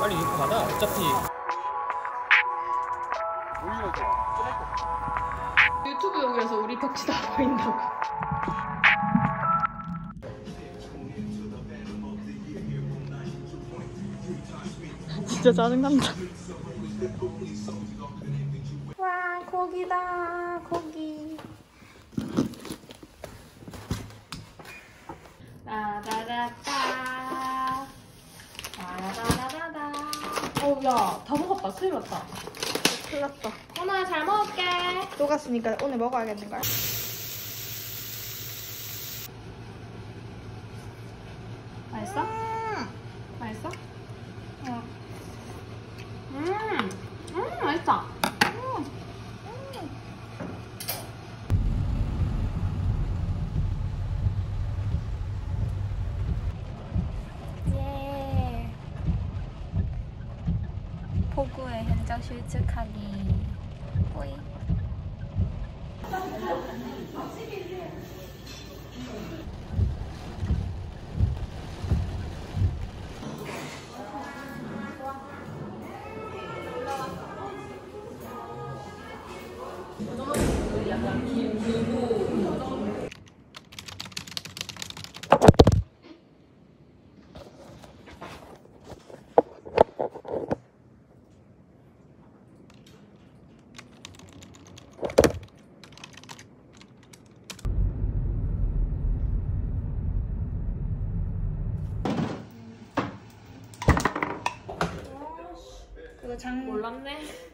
빨리 입고 가자. 어차피 유튜브용이라서 우리 벽지 다 보인다고. 진짜 짜증난다. 와 고기다 고기. 따다다따. 따다다다다. 어우 야 다 먹었다 큰일 났다. 큰일 났다. 오늘 잘 먹을게. 또 갔으니까 오늘 먹어야겠는걸? 맛있어? 맛있어? 응. 음, 음, 맛있다. 예. 포구의 현장 실측하기. 뿌이. 그거 장 몰랐네.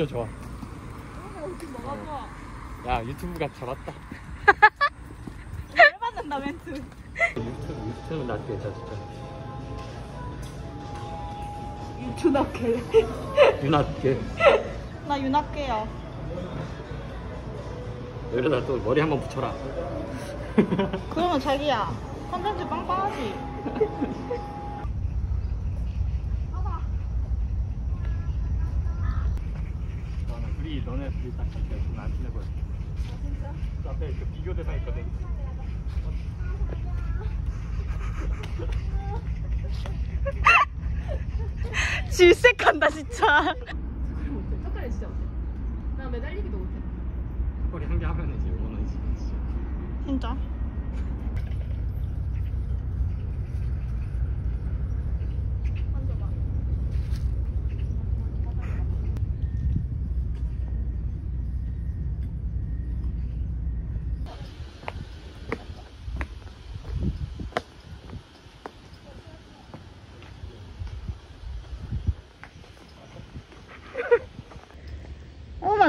오히려 좋아. 야 유튜브가 잘왔다. 열받는다 멘트. 유튜브 유튜브 낫게 진짜 진짜. 유튜브게. 유낫게. 나 윤학계야. 이러다 또 머리 한번 붙여라. 그러면 자기야 컨텐츠 빵빵하지. 나는 둘이 딱 진짜 좀안 친해 보여. 진짜? 그 앞에 그 비교 대상 있거든. 질색한다 진짜. 턱걸이 진짜 못해. 나 매달리기도 못해. 턱걸이 한 개 하면 이제 원은 진짜. 진짜.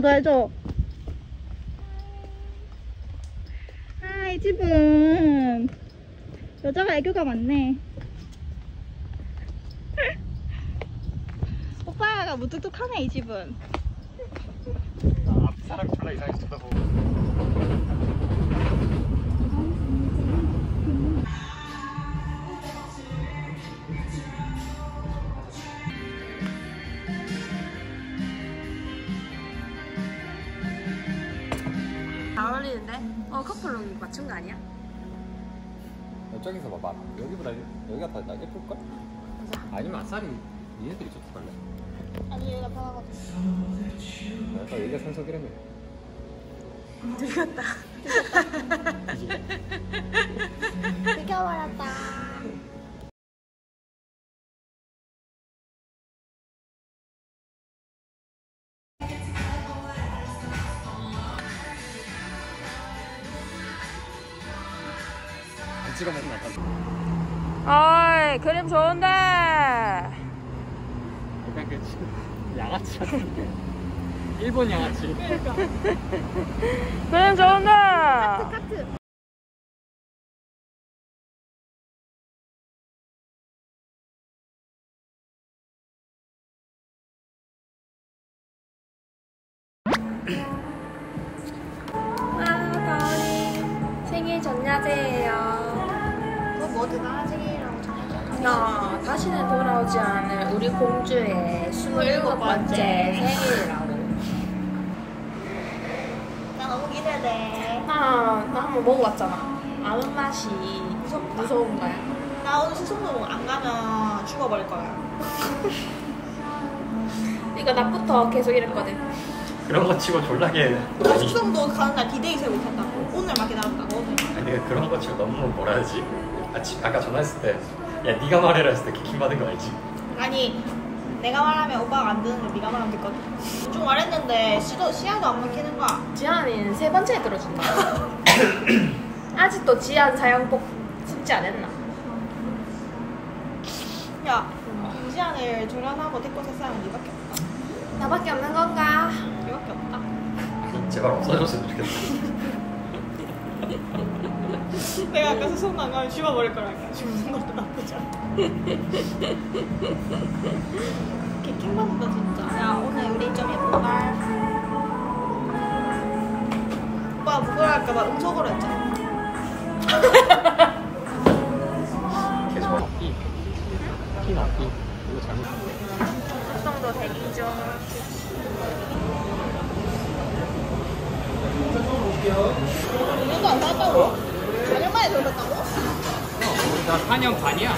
더 해줘. 아, 이 집은 여자가 애교가 많네. 오빠가 무뚝뚝하네, 이 집은. 아, 앞 사람 졸라 이상하게 쳐다보고. 어 커플룩 맞춘 거 아니야? 저기서 봐봐. 여기보다 여기가 더 나- 예쁠걸? 아니면 아싸리 얘네들이 좋할래 아니 얘가 편하거든. 약간 여기가 성석이라며. 비켜버렸다. 찍어 먹으면 어이 그림 좋은데 약간 그 양아치 같은데. 일본 양아치. 그림 좋은데 아 가을이 생일 전야제예요 뭐 모두 정해져. 야, 다시는 돌아오지 않을 우리 공주의 27번째 생일이라고. 나 너무 기대돼. 아, 나 한 번 먹어봤잖아. 아는 맛이 무서운 거야. 나 오늘 수성도 안 가면 죽어버릴 거야. 그러니까 낮부터 계속 이랬거든. 그런 거 치고 졸라게. 나 수성도 가는 날 디데이 세고 있었다고. 오늘만 기다렸다고 오늘. 아니 그런 거 치고 너무 뭐라 하지? 아, 지- 아까 전화했을 때, 야 네가 말해라 했을 때 기킹 받은 거 알지? 아니 내가 말하면 오빠가 안 듣는데 네가 말하면 듣거든. 좀 말했는데 시도 시야도 안 막히는 거야. 지안이는 세 번째 들어준다. 아직도 지안 사양복 숙지 안 했나? 야 김지한을 조련하고 데리고 살 사람은 니밖에 없다. 나밖에 없는 건가? 니밖에 없다. 제발 없어졌으면 좋겠다. 내가 아까 수성도 안 가면 죽어버릴 거라니까. 죽는 것도 나쁘지 않아. 개킹 받는다 진짜. 야 오늘 우리 좀 예쁜 날. 오빠가 부끄러울까봐 음속으로 했잖아. 다 4년 반이야.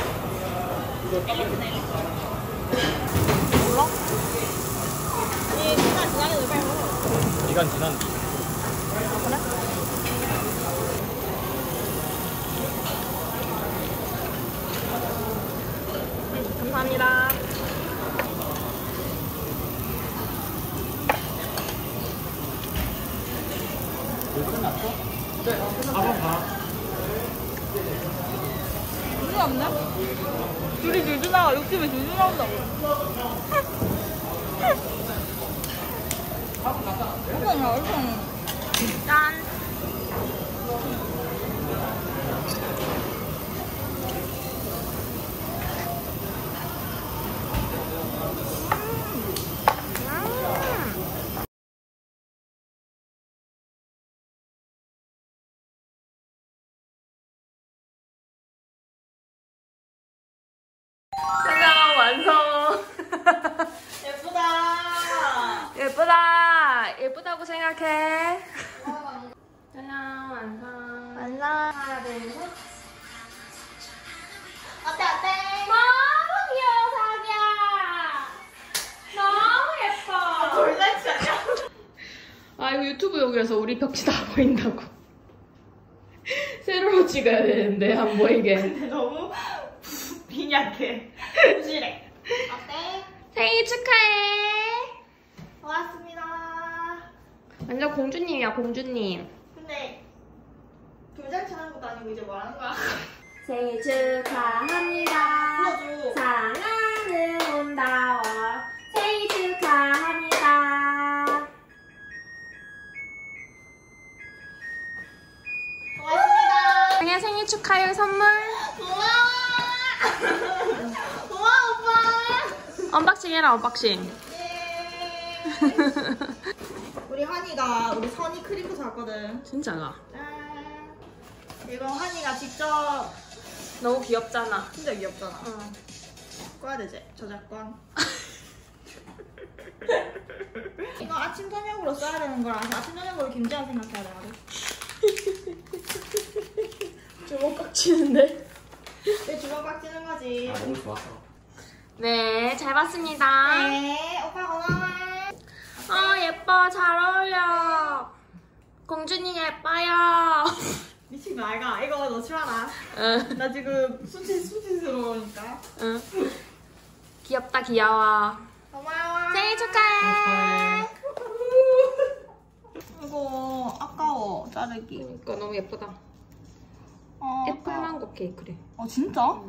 몰라? 아니 그날 지나게 빨리 먹어. 기간 지난 뒤. 감사합니다. 한번 봐. 둘이 없네? 둘이 줄줄 나가 욕심에 줄줄 나온다고 짠. 짜잔 완성. 예쁘다 예쁘다. 예쁘다고 생각해. 짜잔 완성. 완성 하나 둘 셋. 어때 어때? 너무 귀여워 자기야. 너무 예뻐. 돌잔치 아니야? 아 이거 유튜브 여기에서 우리 벽지 다 보인다고. 세로로 찍어야 되는데 안 보이게. 근데 너무 빈약해 부실해 어때? 생일 축하해. 고맙습니다 완전 공주님이야 공주님. 근데 돌잔치 하는 것도 아니고 이제 뭐 하는 거야? 생일 축하합니다. 불러줘 사랑하는 온다워 생일 축하합니다. 고맙습니다 생일 생일 축하해 선물. 고마워 unboxing 해라 unboxing. 예. 우리 환희가 우리 선이 크림도 샀거든 진짜가. 짠. 이거 환희가 직접 너무 귀엽잖아. 진짜 귀엽잖아 응. 꺼야 되지 저작권 이거 아침 저녁으로 써야 되는 거라서 아침 저녁으로 김지한 생각해야 돼가지고 주먹 깍지는데? 내 주먹 꽉 찌는 거지. 아 너무 좋았어. 네, 잘 봤습니다. 네, 오빠 고마워. 아, 예뻐. 잘 어울려. 공주님 예뻐요. 미친 거 알가? 이거 넣지 마라. 응, 나 지금 수치 수치스러우니까. 응. 귀엽다, 귀여워. 고마워. 생일 축하해. 이거 아까워 자르기. 그러니까 너무 예쁘다. 어, 애플망고 케이크래. 아 진짜?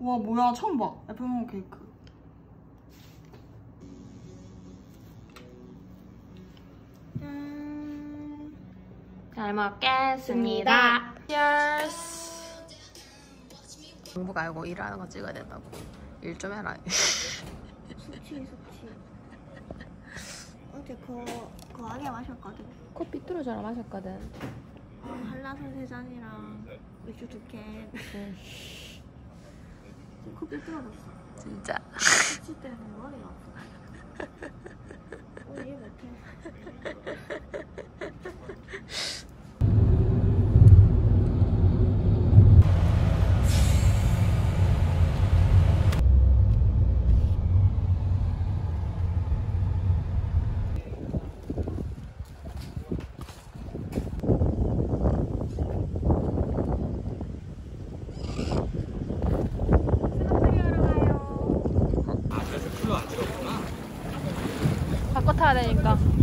와 뭐야 처음 봐. 애플망고 케이크. 짠. 잘 먹겠습니다. Cheers. 공부 말고 일하는 거 찍어야 된다고. 일 좀 해라. 수치 수치. 어제 거 거하게 마셨거든. 커피 뚫어져라 마셨거든. 한라산 세 잔이랑 맥주 두 캔. 커피 떨어졌어. 진짜. 수치 때문에 머리가 아파. 어, 이해 못해. 아 그래서 풀로 안 찍었구나. 타야 되니까.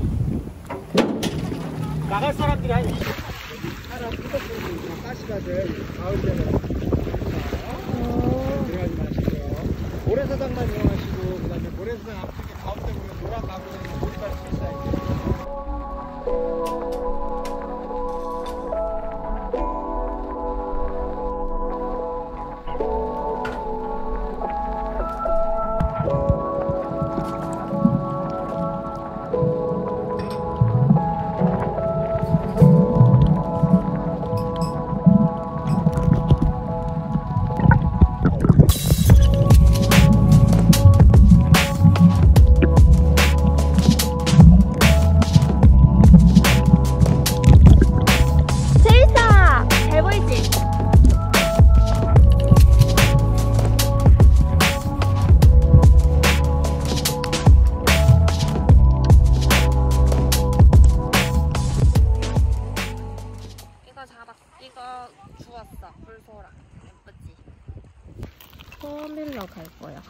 뚝박 해주세요.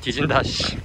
뒤진다 씨.